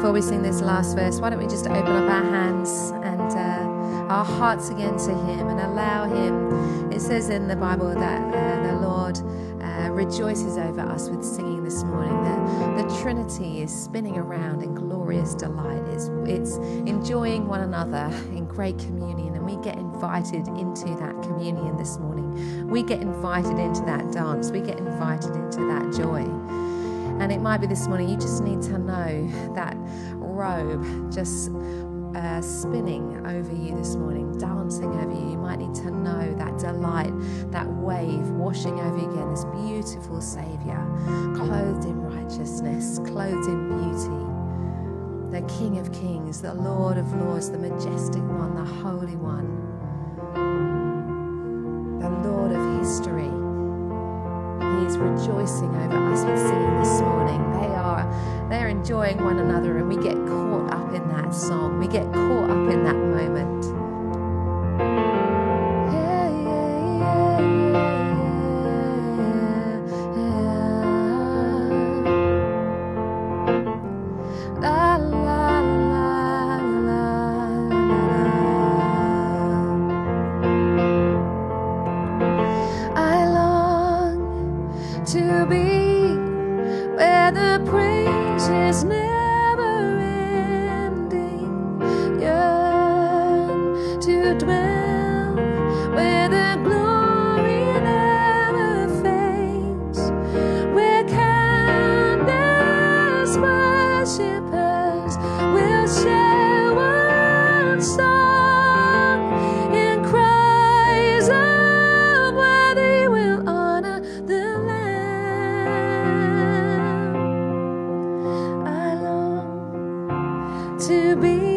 before we sing this last verse, why don't we just open up our hands and uh, our hearts again to Him and allow Him? It says in the Bible that uh, the Lord uh, rejoices over us with singing this morning. The, the Trinity is spinning around in glorious delight. It's, it's enjoying one another in great communion, and we get invited into that communion this morning. We get invited into that dance. We get invited into that it might be this morning, you just need to know that robe just uh, spinning over you this morning, dancing over you. You might need to know that delight, that wave washing over you again, this beautiful Savior, clothed in righteousness, clothed in beauty, the King of Kings, the Lord of Lords, the majestic one, the Holy One, the Lord of history. He is rejoicing over us with singing this morning. They are enjoying one another and we get caught up in that song. We get caught up in that moment. I long to be where the is never ending. To dwell to be